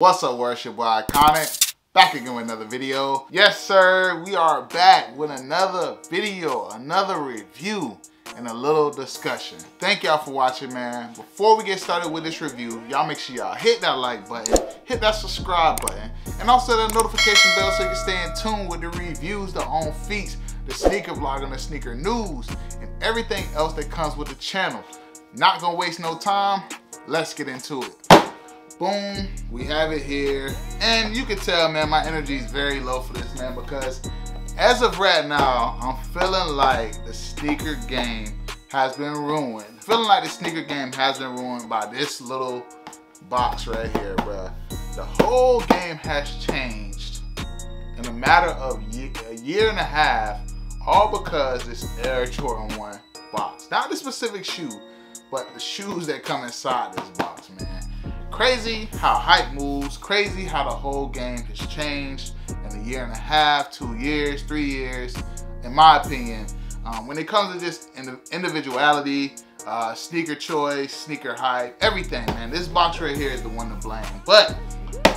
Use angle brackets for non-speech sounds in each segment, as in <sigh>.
What's up, worship boy Eyeconic? Back again with another video. Yes, sir, we are back with another video, another review, and a little discussion. Thank y'all for watching, man. Before we get started with this review, y'all make sure y'all hit that like button, hit that subscribe button, and also that notification bell so you can stay in tune with the reviews, the on feats, the sneaker vlog, and the sneaker news, and everything else that comes with the channel. Not gonna waste no time, let's get into it boom. We have it here. And you can tell man my energy is very low for this man because as of right now i'm feeling like the sneaker game has been ruined. Feeling like the sneaker game has been ruined by this little box right here bruh. The whole game has changed in a matter of a year and a half all because this air jordan 1 box. Not the specific shoe but the shoes that come inside this box man Crazy how hype moves, crazy how the whole game has changed in a year and a half, two years, three years, in my opinion. Um, when it comes to just individuality, uh, sneaker choice, sneaker hype, everything, man. This box right here is the one to blame. But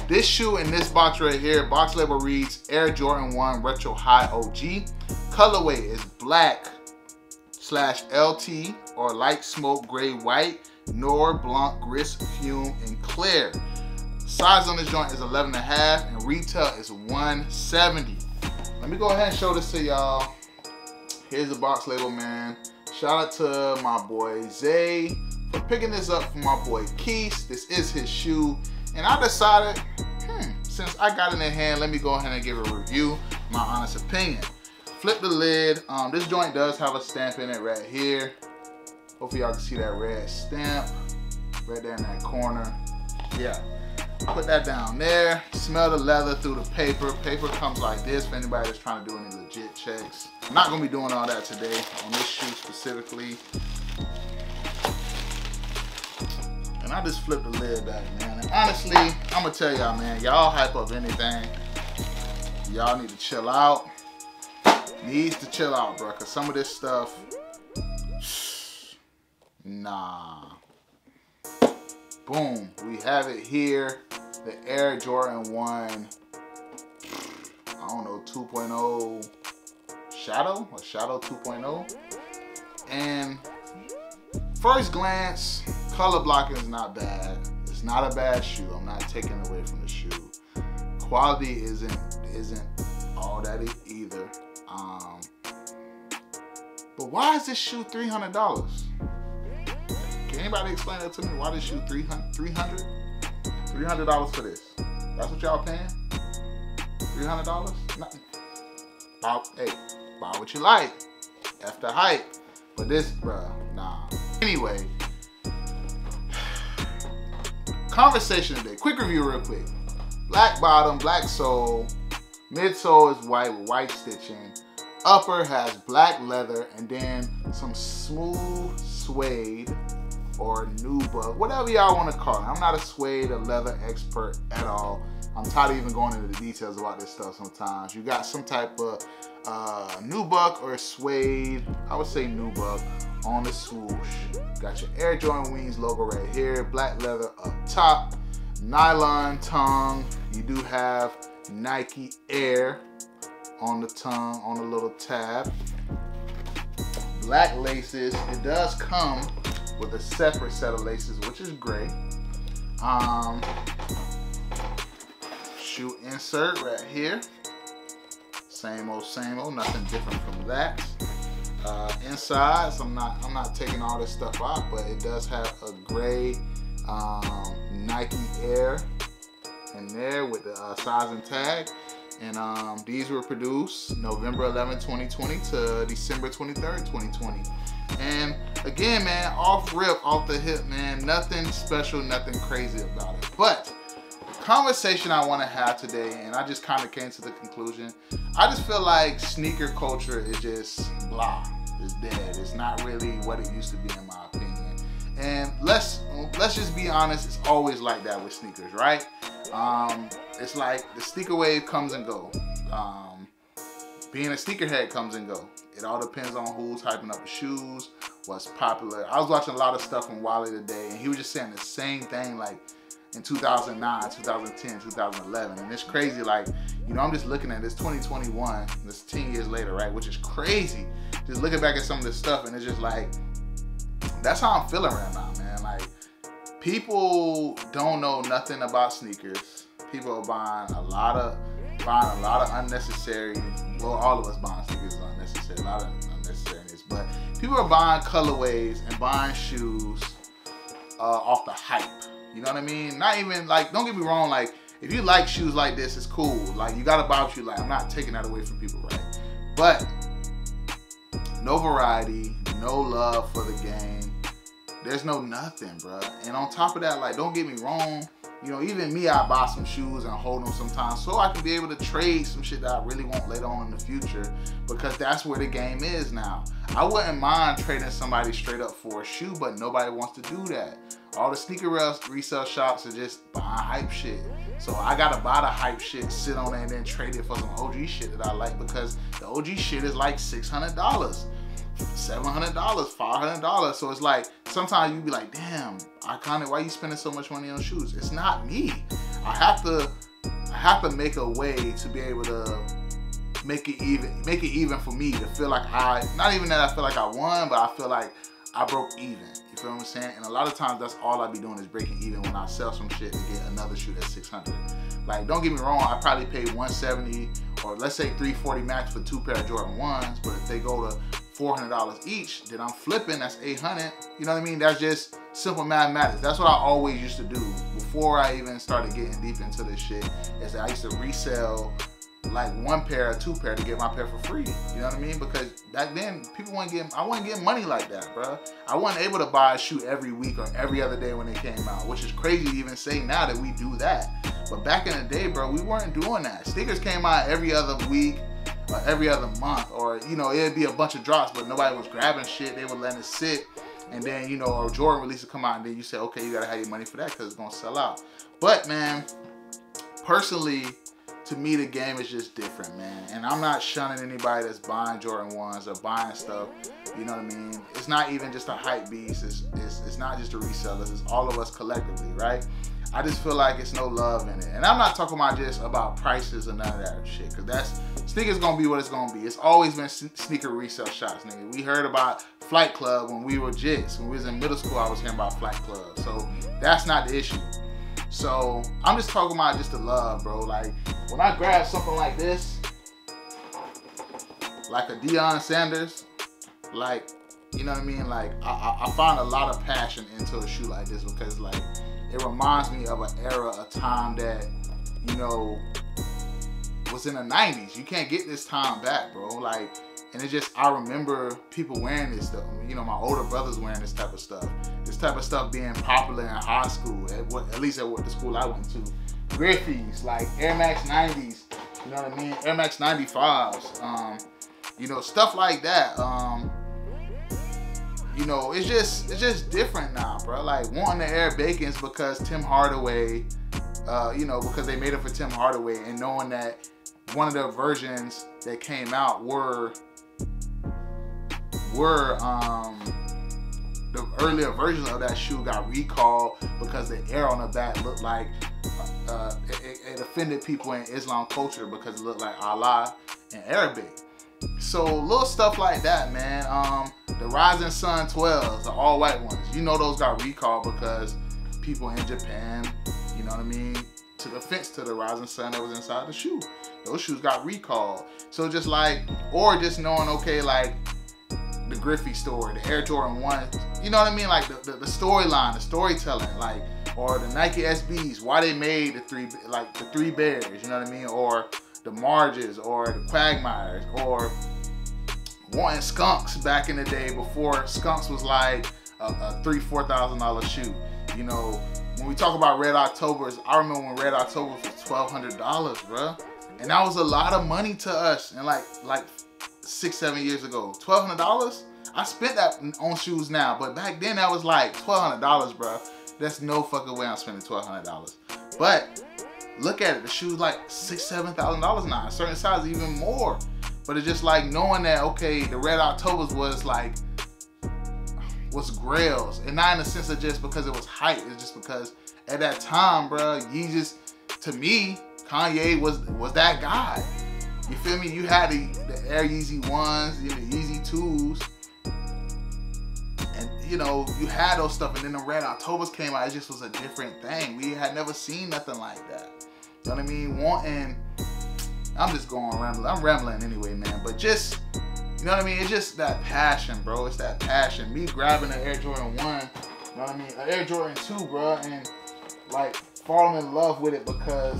this shoe in this box right here, box label reads Air Jordan 1 Retro High OG. Colorway is black slash LT or light smoke gray white. Noir, Blanc, Gris, Fume, and Clear. Size on this joint is 11 and a half and retail is 170. Let me go ahead and show this to y'all. Here's the box label, man. Shout out to my boy Zay for picking this up for my boy Keith. This is his shoe. And I decided, hmm, since I got it in hand, let me go ahead and give a review, my honest opinion. Flip the lid. Um, this joint does have a stamp in it right here. Hopefully y'all can see that red stamp right there in that corner. Yeah, put that down there. Smell the leather through the paper. Paper comes like this for anybody that's trying to do any legit checks. I'm not gonna be doing all that today on this shoe specifically. And I just flipped the lid back, man. And honestly, I'm gonna tell y'all, man, y'all hype up anything. Y'all need to chill out. Needs to chill out, bro, cause some of this stuff, Nah. Boom. We have it here. The Air Jordan 1. I don't know, 2.0 Shadow or Shadow 2.0. And first glance, color blocking is not bad. It's not a bad shoe. I'm not taking away from the shoe. Quality isn't isn't all that either. Um, but why is this shoe $300? Anybody explain that to me? Why they shoot 300 300? $300 for this. That's what y'all paying? $300? Nothing. Buy, hey, buy what you like. After hype. But this, bruh, nah. Anyway, <sighs> conversation today. Quick review real quick. Black bottom, black sole. Midsole is white with white stitching. Upper has black leather and then some smooth suede or nubuck, whatever y'all want to call it. I'm not a suede or leather expert at all. I'm tired of even going into the details about this stuff sometimes. You got some type of uh, nubuck or suede, I would say nubuck, on the swoosh. Got your Air Jordan Wings logo right here, black leather up top, nylon tongue. You do have Nike Air on the tongue, on the little tab. Black laces. It does come with a separate set of laces, which is great. Um, shoe insert right here. Same old, same old, nothing different from that. Uh, inside, I'm not, I'm not taking all this stuff out, but it does have a gray um, Nike Air in there with the uh, size and tag. And um, these were produced November 11, 2020 to December 23rd, 2020. And again, man, off rip, off the hip, man, nothing special, nothing crazy about it. But conversation I want to have today, and I just kind of came to the conclusion, I just feel like sneaker culture is just blah, it's dead. It's not really what it used to be in my opinion. And let's let's just be honest, it's always like that with sneakers, right? Um, it's like the sneaker wave comes and go. Um, being a sneakerhead comes and go. It all depends on who's hyping up the shoes, what's popular. I was watching a lot of stuff from Wally today, and he was just saying the same thing. Like, in 2009, 2010, 2011. And it's crazy, like, you know, I'm just looking at this 2021, this 10 years later, right? Which is crazy. Just looking back at some of this stuff and it's just like, that's how I'm feeling right now, man. Like, people don't know nothing about sneakers. People are buying a lot of, buying a lot of unnecessary, well, all of us buying sneakers unnecessary, a lot of people are buying colorways and buying shoes uh, off the hype you know what I mean? Not even like, don't get me wrong, like if you like shoes like this, it's cool. Like you gotta buy what you like. I'm not taking that away from people, right? But no variety, no love for the game. There's no nothing, bro. And on top of that, like don't get me wrong, you know, even me, I buy some shoes and hold them sometimes so I can be able to trade some shit that I really want later on in the future because that's where the game is now. I wouldn't mind trading somebody straight up for a shoe, but nobody wants to do that. All the sneaker resale shops are just buying hype shit. So I gotta buy the hype shit, sit on it, and then trade it for some OG shit that I like because the OG shit is like $600. $700, $500. So it's like, sometimes you be like, damn, I kind of, why you spending so much money on shoes? It's not me. I have to, I have to make a way to be able to make it even, make it even for me to feel like I, not even that I feel like I won, but I feel like I broke even. You feel what I'm saying? And a lot of times that's all I be doing is breaking even when I sell some shit to get another shoe that's 600. Like, don't get me wrong, I probably paid 170 or let's say 340 max for two pair of Jordan 1s, but if they go to $400 each, then I'm flipping, that's 800. You know what I mean? That's just simple mathematics. That's what I always used to do before I even started getting deep into this shit, is that I used to resell like one pair or two pair to get my pair for free. You know what I mean? Because back then, people weren't getting, I wasn't getting money like that, bro. I wasn't able to buy a shoe every week or every other day when they came out, which is crazy to even say now that we do that. But back in the day, bro, we weren't doing that. Sneakers came out every other week, or every other month, or you know, it'd be a bunch of drops, but nobody was grabbing shit. They would let it sit, and then you know, or Jordan release would come out, and then you say, okay, you gotta have your money for that because it's gonna sell out. But man, personally, to me, the game is just different, man. And I'm not shunning anybody that's buying Jordan 1s or buying stuff. You know what I mean? It's not even just a hype beast. It's, it's, it's not just the resellers. It's all of us collectively, right? I just feel like it's no love in it. And I'm not talking about just about prices or none of that shit. Cause that's, sneakers gonna be what it's gonna be. It's always been sneaker resale shops, nigga. We heard about Flight Club when we were jits. When we was in middle school, I was hearing about Flight Club. So that's not the issue. So I'm just talking about just the love, bro. Like when I grab something like this, like a Deion Sanders, like you know what I mean? Like I, I find a lot of passion into a shoe like this because like it reminds me of an era, a time that you know was in the 90s. You can't get this time back, bro. Like and it's just, I remember people wearing this stuff. You know, my older brothers wearing this type of stuff. This type of stuff being popular in high school, at, what, at least at what the school I went to. Griffeys, like Air Max 90s, you know what I mean? Air Max 95s, um, you know, stuff like that. Um, you know, it's just it's just different now, bro. Like wanting the Air Bakins because Tim Hardaway, uh, you know, because they made it for Tim Hardaway, and knowing that one of the versions that came out were were um, the earlier versions of that shoe got recalled because the air on the back looked like uh, it, it, offended people in Islam culture because it looked like Allah in Arabic. So little stuff like that, man. Um, the Rising Sun 12s, the all white ones, you know those got recalled because people in Japan, you know what I mean, took offense to the Rising Sun that was inside the shoe. Those shoes got recalled. So just like, or just knowing, okay, like the Griffey story, the Air Jordan 1, you know what I mean? Like the, the, the storyline, the storytelling, like, or the Nike SBs, why they made the three, like the three bears, you know what I mean? Or the Marges, or the Quagmires, or wanting skunks back in the day before skunks was like a, a three, four thousand dollar shoe. You know, when we talk about Red Octobers, I remember when Red Octobers was twelve hundred dollars, bruh. And that was a lot of money to us and like like six, seven years ago. $1,200? I spent that on shoes now, but back then that was like $1,200, bro. That's no fucking way I'm spending $1,200. But look at it, the shoes like six, seven thousand dollars now. Certain sizes even more. But it's just like knowing that okay, the Red Octobers was like was grails, and not in the sense of just because it was hype. It's just because at that time, bro, you just, to me, Kanye was was that guy. You feel me? You had the, the Air Yeezy ones, the Yeezy twos, and you know you had those stuff. And then the Red Octobers came out. It just was a different thing. We had never seen nothing like that. You know what I mean? Wanting. I'm just going rambling. I'm rambling anyway, man. But just you know what I mean? It's just that passion, bro. It's that passion. Me grabbing an Air Jordan 1, you know what I mean? An Air Jordan 2, bro, and like falling in love with it because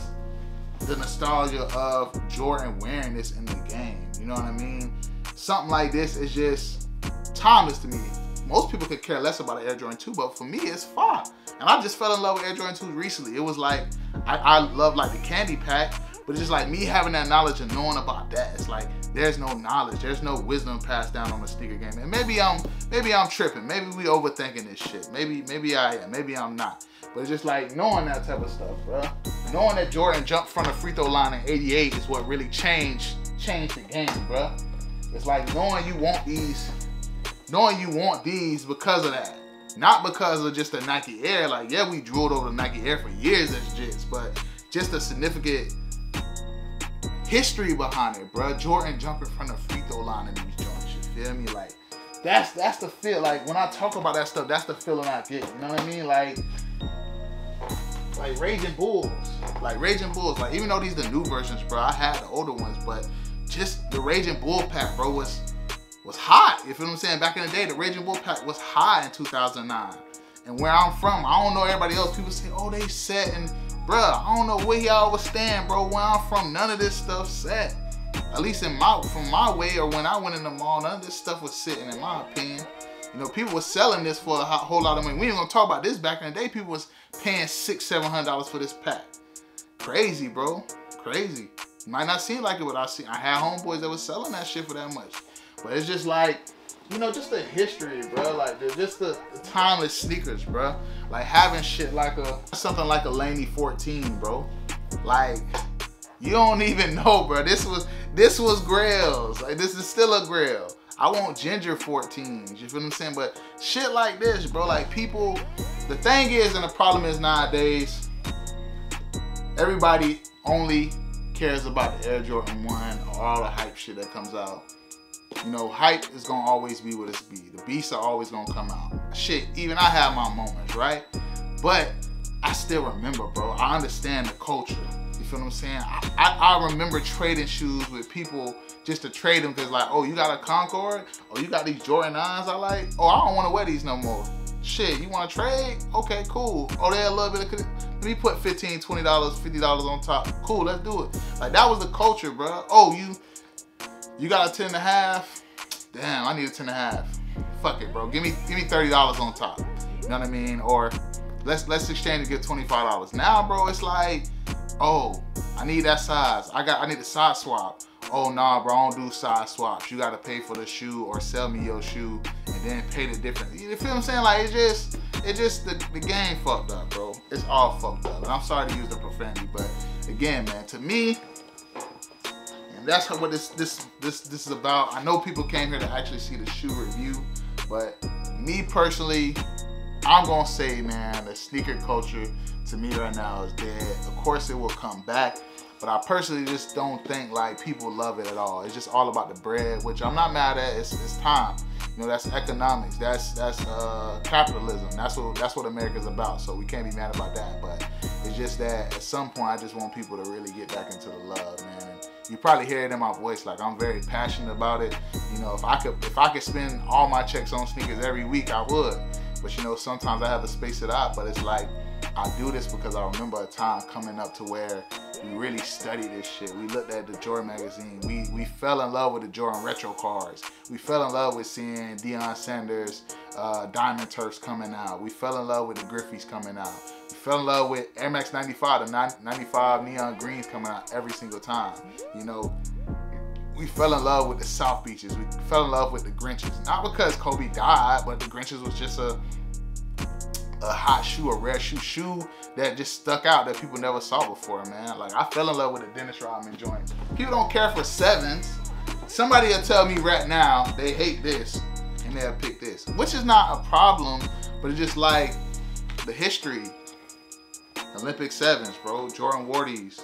the nostalgia of Jordan wearing this in the game. You know what I mean? Something like this is just timeless to me. Most people could care less about an Air Jordan 2, but for me, it's fun. And I just fell in love with Air Jordan 2 recently. It was like, I, I love like the candy pack, but it's just like me having that knowledge and knowing about that. It's like, there's no knowledge, there's no wisdom passed down on the sneaker game. And maybe I'm, maybe I'm tripping. Maybe we overthinking this shit. Maybe, maybe I am. Maybe I'm not. But it's just like knowing that type of stuff, bro. Knowing that Jordan jumped from the free throw line in 88 is what really changed changed the game, bro. It's like knowing you want these, knowing you want these because of that. Not because of just the Nike Air. Like, yeah, we drooled over the Nike Air for years as jits, but just a significant history behind it, bro. Jordan jumping from the free throw line in these joints. You feel me? Like, that's that's the feel. Like when I talk about that stuff, that's the feeling I get. You know what I mean? Like like Raging Bulls. Like Raging Bulls. Like even though these the new versions, bro, I had the older ones, but just the Raging Bull pack, bro, was was hot. You feel what I'm saying? Back in the day, the Raging Bull pack was high in 2009. And where I'm from, I don't know everybody else. People say, oh, they set and bro, I don't know where y'all was stand, bro. Where I'm from, none of this stuff set. At least in my from my way or when I went in the mall, none of this stuff was sitting in my opinion. You know, people were selling this for a whole lot of money. We ain't gonna talk about this back in the day. People was paying six, seven hundred dollars for this pack. Crazy, bro. Crazy. Might not seem like it, but I see I had homeboys that was selling that shit for that much. But it's just like, you know, just the history, bro. Like just the, the, timeless sneakers, bro. Like having shit like a something like a Laney 14, bro. Like you don't even <laughs> know, bro. This was this was Grails. Like this is still a Grail. I want ginger 14s. You feel what I'm saying? But shit like this, bro. Like people, the thing is, and the problem is nowadays, everybody only cares about the Air Jordan 1 or all the hype shit that comes out. You know, hype is gonna always be what it's be. The beasts are always gonna come out. Shit, even I have my moments, right? But I still remember, bro. I understand the culture. You feel what I'm saying? I, I, I remember trading shoes with people just to trade them because like, oh, you got a Concord? Oh, you got these Jordan 9s I like? Oh, I don't want to wear these no more. Shit, you want to trade? Okay, cool. Oh, they a little bit of, let me put 15 $20, $50 on top. Cool, let's do it. Like, that was the culture, bro. Oh, you you got a 10 and a half? Damn, I need a 10 and a half. Fuck it, bro. Give me give me $30 on top. You know what I mean? Or let's let's exchange and get $25. Now, bro, it's like, oh, I need that size. I got I need a size swap oh nah bro, I don't do size swaps. You gotta pay for the shoe or sell me your shoe and then pay the difference. You feel what I'm saying? Like it's just it just the, the game fucked up, bro. It's all fucked up. And I'm sorry to use the profanity, but again, man, to me, that's what this this this this is about. I know people came here to actually see the shoe review, but me personally, I'm gonna say, man, the sneaker culture to me right now is dead. Of course, it will come back. But I personally just don't think like people love it at all. It's just all about the bread, which I'm not mad at. It's, it's time. You know, that's economics. That's that's uh, capitalism. That's what that's what America's about. So we can't be mad about that. But it's just that at some point, I just want people to really get back into the love, man. You probably hear it in my voice. Like I'm very passionate about it. You know, if I could if I could spend all my checks on sneakers every week, I would. But you know, sometimes I have to space it out. But it's like I do this because I remember a time coming up to where we really studied this shit. We looked at the Jordan magazine. We we fell in love with the Jordan retro cards. We fell in love with seeing Deion Sanders, uh, Diamond Turfs coming out. We fell in love with the Griffeys coming out. Fell in love with Air Max 95, the 95 neon greens coming out every single time. You know, we fell in love with the South Beaches. We fell in love with the Grinches. Not because Kobe died, but the Grinches was just a a hot shoe, a rare shoe, shoe that just stuck out that people never saw before, man. Like I fell in love with the Dennis Rodman joint. People don't care for sevens. Somebody will tell me right now they hate this and they'll pick this, which is not a problem, but it's just like the history. Olympic sevens, bro. Jordan Wardies.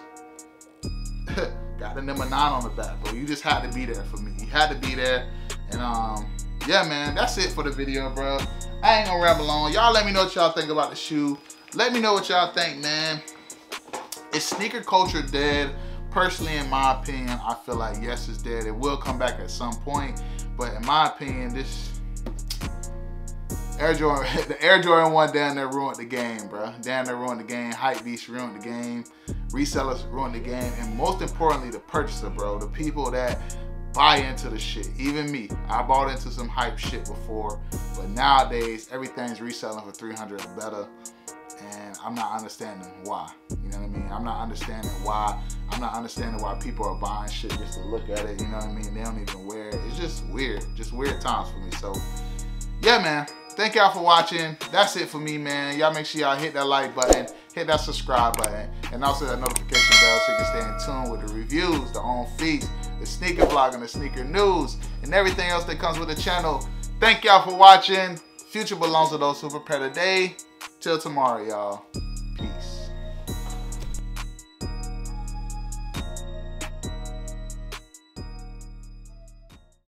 <laughs> Got the number nine on the back, bro. You just had to be there for me. You had to be there. And um, yeah, man, that's it for the video, bro. I ain't gonna ramble on. Y'all let me know what y'all think about the shoe. Let me know what y'all think, man. Is sneaker culture dead? Personally, in my opinion, I feel like yes, it's dead. It will come back at some point. But in my opinion, this Air Jordan, <laughs> the Air Jordan 1 down there ruined the game, bro. Down there ruined the game. Hype Beast ruined the game. Resellers ruined the game. And most importantly, the purchaser, bro. The people that buy into the shit. Even me. I bought into some hype shit before. But nowadays, everything's reselling for 300 or better. And I'm not understanding why. You know what I mean? I'm not understanding why. I'm not understanding why people are buying shit just to look at it. You know what I mean? They don't even wear it. It's just weird. Just weird times for me. So, yeah, man thank y'all for watching. That's it for me, man. Y'all make sure y'all hit that like button, hit that subscribe button, and also that notification bell so you can stay in tune with the reviews, the on feast, the sneaker vlog, and the sneaker news, and everything else that comes with the channel. Thank y'all for watching. Future belongs to those who prepare today. Till tomorrow, y'all.